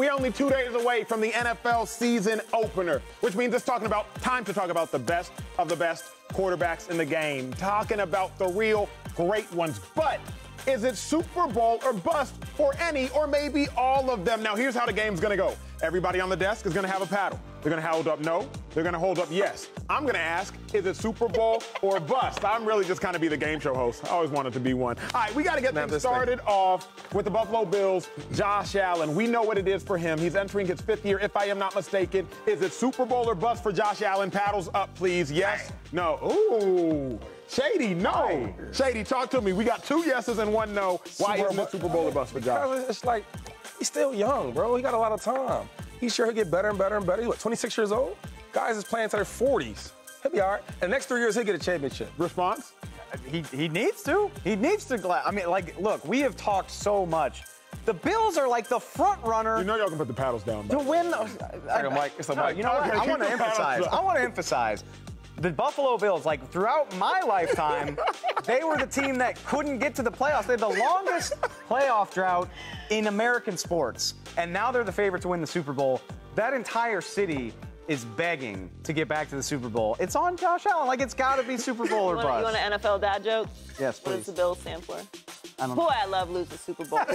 We're only two days away from the NFL season opener, which means it's talking about time to talk about the best of the best quarterbacks in the game, talking about the real great ones. But is it Super Bowl or bust for any or maybe all of them? Now, here's how the game's gonna go. Everybody on the desk is gonna have a paddle. They're gonna hold up no, they're gonna hold up yes. I'm gonna ask, is it Super Bowl or bust? I'm really just kind of be the game show host. I always wanted to be one. All right, we gotta get things started off with the Buffalo Bills, Josh Allen. We know what it is for him. He's entering his fifth year, if I am not mistaken. Is it Super Bowl or bust for Josh Allen? Paddles up, please. Yes? No. Ooh. Shady, no. Shady, talk to me. We got two yeses and one no. Why Super isn't Bowl- Super Bowl or bust for Josh? Because It's like he's still young, bro. He got a lot of time. He's sure he'll get better and better and better. He's what, 26 years old? Guys is playing to their 40s. He'll be all right. And the next three years, he'll get a championship. Response? He, he needs to. He needs to. Gla- I mean, like, look, we have talked so much. The Bills are like the front runner You know y'all can put the paddles down. to but- win. The, Like a mic. It's a No, mic. you know what? Okay, I want to emphasize. I want to emphasize. The Buffalo Bills, like throughout my lifetime, they were the team that couldn't get to the playoffs. They had the longest playoff drought in American sports, and now they're the favorite to win the Super Bowl. That entire city is begging to get back to the Super Bowl. It's on Josh Allen. Like it's got to be Super Bowl or You want, you want an NFL dad joke? Yes, please. What does the Bills stand for? I don't Boy, I love losing Super Bowl.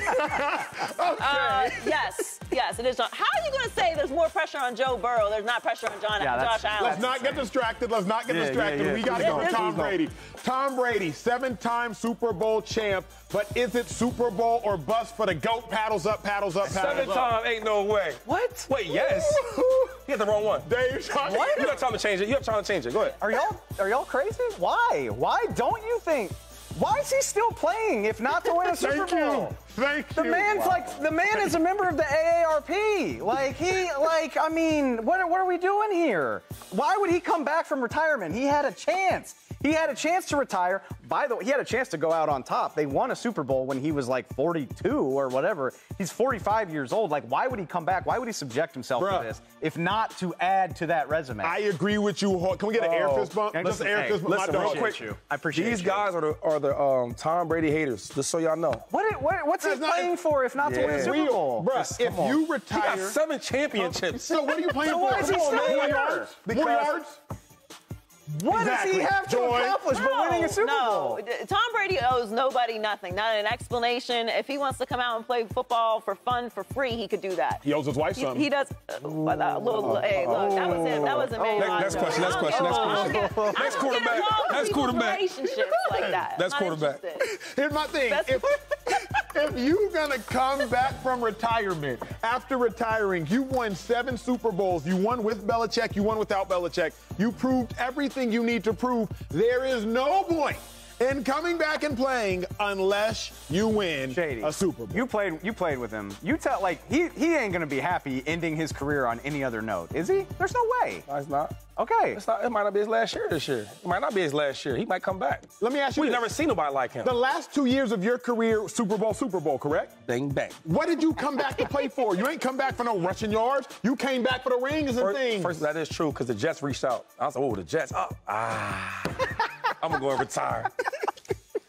uh, yes, yes, it is. John. How are you going to say there's more pressure on Joe Burrow? There's not pressure on John Yeah, Josh Allen. Let's not get distracted. Let's not get Yeah, yeah, distracted. yeah. We got to go to Tom don't. Brady. Tom Brady, seven-time Super Bowl champ. But is it Super Bowl or bust for the GOAT? Paddles up, paddles up, paddles Seven up. time ain't no way. What? Wait, yes. He had the wrong one. Dave, Sean- You got time to change it. You have time to change it. Go ahead. Are y'all are y'all crazy? Why? Why don't you think? Why is he still playing if not to win a Super Thank Bowl? you. Thank The you. man's like the man is a member of the AARP. Like he like I mean, what are, what are we doing here? Why would he come back from retirement? He had a chance. He had a chance to retire. By the way, he had a chance to go out on top. They won a Super Bowl when he was like 42 or whatever. He's 45 years old. Like why would he come back? Why would he subject himself Bruh. to this if not to add to that resume? I agree with you. Can we get an air Oh. fist bump? Hey, Let's listen, air hey, fist bump. listen, my real dog. quick. you. I appreciate These you. guys are the are the um, Tom Brady haters. Just so y'all know. What, what, what's he not- playing for if not to win a Super Bowl? bruh. If Come on. you He got retire, seven championships. so what are you playing So for? why is he on, still. More here? yards? More yards? What does he have to Joy. accomplish but winning a Super no. Bowl? D- Tom Brady owes nobody nothing, not an explanation. If he wants to come out and play football for fun, for free, he could do that. He owes his wife He, something. he does. Uh, but, uh, little, hey, look, that was it. That was Emmanuel. Next- next question, next question, next question. Next Next quarterback, next quarterback. Relationships like that. Next quarterback. interested. Here's my thing. That's- If, you're gonna come back from retirement after retiring, you won seven Super Bowls. You won with Belichick. You won without Belichick. You proved everything you need to prove. There is no point in coming back and playing unless you win Shady. a Super Bowl. You played. You played with him. You tell like he he ain't gonna be happy ending his career on any other note, is he? There's no way. No, it's not. Okay. It's not. It might not be his last year this year. It might not be his last year. He might come back. Let me ask you We've never seen nobody like him. the last two years of your career, Super Bowl, Super Bowl, correct? Bang bang. What did you come back to play for? You ain't come back for no rushing yards. You came back for the rings and First, things. first, that is true because the Jets reached out. I was like, oh, the Jets. Oh, ah. I'm gonna go and retire.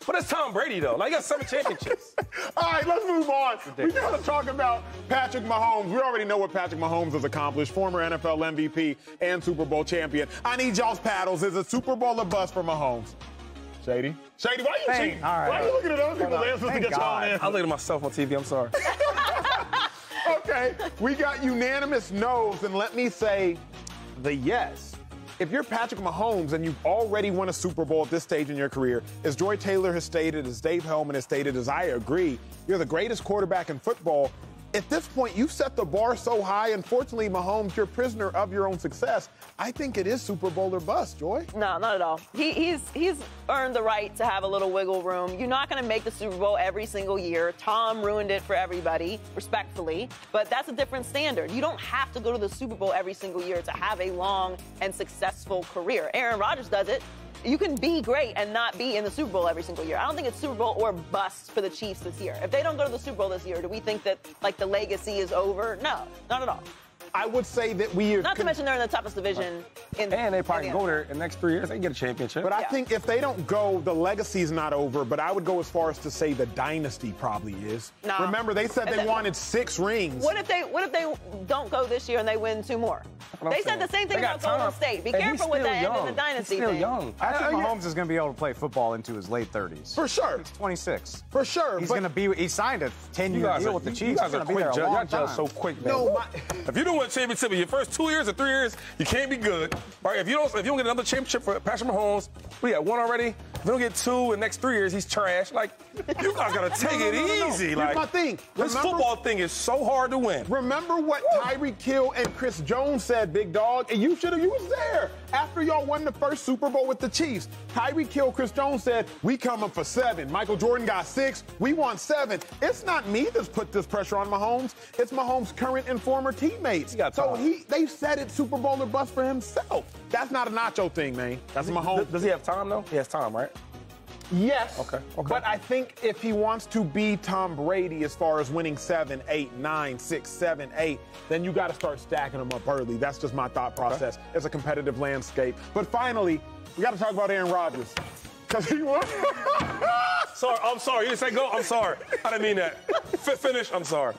But it's Tom Brady though. Like he got seven championships. All right, let's move on. We got to talk about Patrick Mahomes. We already know what Patrick Mahomes has accomplished, former NFL MVP and Super Bowl champion. I need y'all's paddles. Is a Super Bowl or bust for Mahomes? Shady? Shady, why are you Thank- cheating? all right. Why you looking at other people's Hold on. answers to Thank get your own God. answers? I'm looking at myself on TV. I'm sorry. Okay, we got unanimous no's, and let me say the yes. If you're Patrick Mahomes and you've already won a Super Bowl at this stage in your career, as Joy Taylor has stated, as Dave Helman has stated, as I agree, you're the greatest quarterback in football. At this point, you've set the bar so high. Unfortunately, Mahomes, you're prisoner of your own success. I think it is Super Bowl or bust, Joy. No, not at all. He, he's he's earned the right to have a little wiggle room. You're not going to make the Super Bowl every single year. Tom ruined it for everybody, respectfully, but that's a different standard. You don't have to go to the Super Bowl every single year to have a long and successful career. Aaron Rodgers does it. You can be great and not be in the Super Bowl every single year. I don't think it's Super Bowl or bust for the Chiefs this year. If they don't go to the Super Bowl this year, do we think that like the legacy is over? No, not at all. I would say that we are. Not to mention they're in the toughest division in And they probably in can the go there in the next three years. They can get a championship. But I Yeah. think if they don't go, the legacy's not over. But I would go as far as to say the dynasty probably is. Nah. Remember, they said And they wanted six rings. What if they What if they don't go this year and they win two more? They I'm said the same thing They about Golden. State. Be And careful with still that end of the dynasty He's still thing. young. I think Uh, yeah. Mahomes is going to be able to play football into his late 30s. For sure. He's 26. For sure. He's going to be. He signed a 10-year deal with the you Chiefs. guys He's are going to be quick there a judge. long Y'all judge so quick, man. No, my, If you don't win a championship in your first two years or three years, you can't be good. Right? If you don't, if you don't get another championship for Patrick Mahomes, we got one already. If you don't get two in the next three years, he's trash. Like, you guys gotta take no, it no, no, no. easy. Here's like, my thing. This Remember- football thing is so hard to win. Remember what Tyreek Hill and Chris Jones said, big dog? And you should have, you was there. After y'all won the first Super Bowl with the Chiefs, Tyreek Hill, Chris Jones said, we coming for seven. Michael Jordan got six. We want seven. It's not me that's put this pressure on Mahomes. It's Mahomes' current and former teammates. He so he, they said it Super Bowl or bust for himself. That's not an Acho thing, man. That's Mahomes. Does he have time though? He has time, right? Yes. Okay, okay. But I think if he wants to be Tom Brady as far as winning seven, eight, nine, six, seven, eight, then you got to start stacking them up early. That's just my thought process. It's a competitive landscape. But finally, we got to talk about Aaron Rodgers. Because he won. Sorry, I'm sorry. You didn't say go. I'm sorry. I didn't mean that. F- finish. I'm sorry.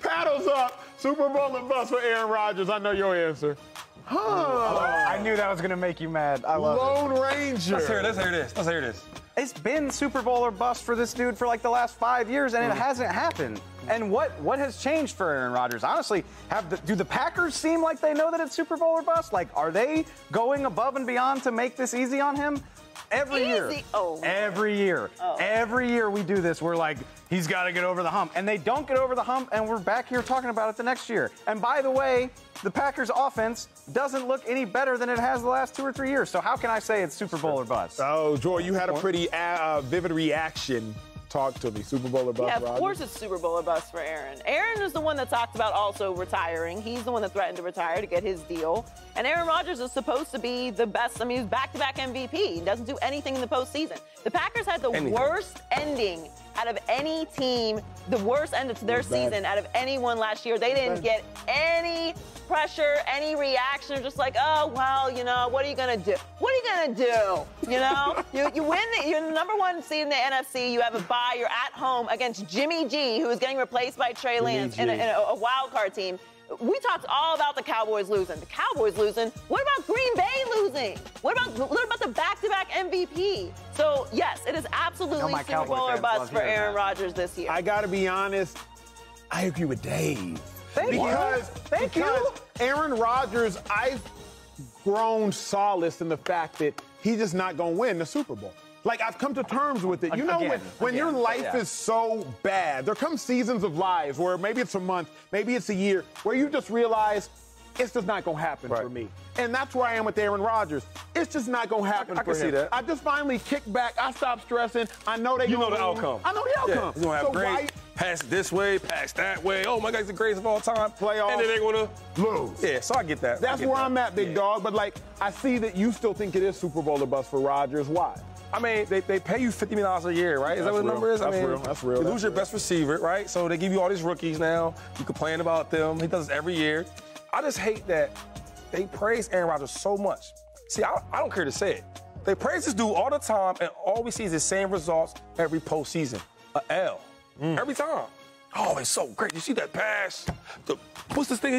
Paddles up. Super Bowl and bust for Aaron Rodgers. I know your answer. Huh. Oh. I knew that was going to make you mad. I love it. Lone Ranger. Let's hear. this. Let's hear this. Let's hear this. It's been Super Bowl or bust for this dude for like the last five years, and it mm. hasn't happened. And what what has changed for Aaron Rodgers? Honestly, have the, do the Packers seem like they know that it's Super Bowl or bust? Like, are they going above and beyond to make this easy on him? Every year, Oh. every year, every year we do this. We're like, he's got to get over the hump, and they don't get over the hump, and we're back here talking about it the next year. And by the way, the Packers' offense doesn't look any better than it has the last two or three years. So how can I say it's Super Bowl or bust? Oh, Joy, you had a pretty uh, vivid reaction. Talk to me. Super Bowl or bust, Yeah, of Rodgers? course it's Super Bowl or bust for Aaron. Aaron is the one that talked about also retiring. He's the one that threatened to retire to get his deal. And Aaron Rodgers is supposed to be the best. I mean, he's back-to-back MVP. He doesn't do anything in the postseason. The Packers had the Anything. worst ending out of any team, the worst end to their season out of anyone last year. They didn't get any pressure, any reaction. They're just like, oh well, you know, what are you gonna do? What are you gonna do? You know, you you win. The, you're the number one seed in the NFC. You have a bye. You're at home against Jimmy G, who is getting replaced by Trey Lance in a, in a, a wild card team. We talked all about the Cowboys losing. The Cowboys losing. What about Green Bay losing? What about what about the back-to-back MVP? So yes, it is absolutely Super Cowboy Bowl or bust for Aaron. Rodgers this year. I gotta be honest. I agree with Dave. Thank you. because, Thank you. because Aaron Rodgers, I've grown solace in the fact that he's just not gonna win the Super Bowl. Like I've come to terms with it. You know, Again, when, when your life yeah. is so bad, there come seasons of lives where maybe it's a month, maybe it's a year, where you just realize it's just not gonna happen for me. And that's where I am with Aaron Rodgers. It's just not gonna happen I for can him. see that. I just finally kicked back. I stopped stressing. I know they You know the lose. outcome. I know the Yeah, outcome. he's gonna have so great why pass this way, pass that way. Oh my God, he's the greatest of all time. Playoffs. And then they're gonna lose? Yeah, so I get that. That's get where that. I'm at, big Yeah. dog. But like, I see that you still think it is Super Bowl or bust for Rodgers. Why? I mean, they, they pay you $50 million a year, right? Is that That's what the real. number is? I That's mean, real. That's real. You That's lose your real. best receiver, right? So they give you all these rookies now. You complain about them. He does this every year. I just hate that they praise Aaron Rodgers so much. See, I, I don't care to say it. They praise this dude all the time, and all we see is the same results every postseason. A L. Mm. Every time. Oh, it's so great. You see that pass? The, what's this thing he?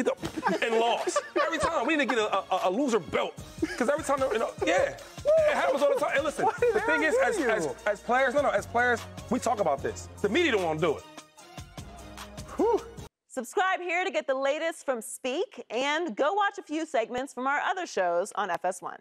And lost. every time. We need to get a, a, a loser belt. Because every time, you know, yeah. It happens all the time. And listen, the thing is, as, with as, as players, no, no, as players, we talk about this. The media don't want to do it. Subscribe here to get the latest from Speak and go watch a few segments from our other shows on FS1.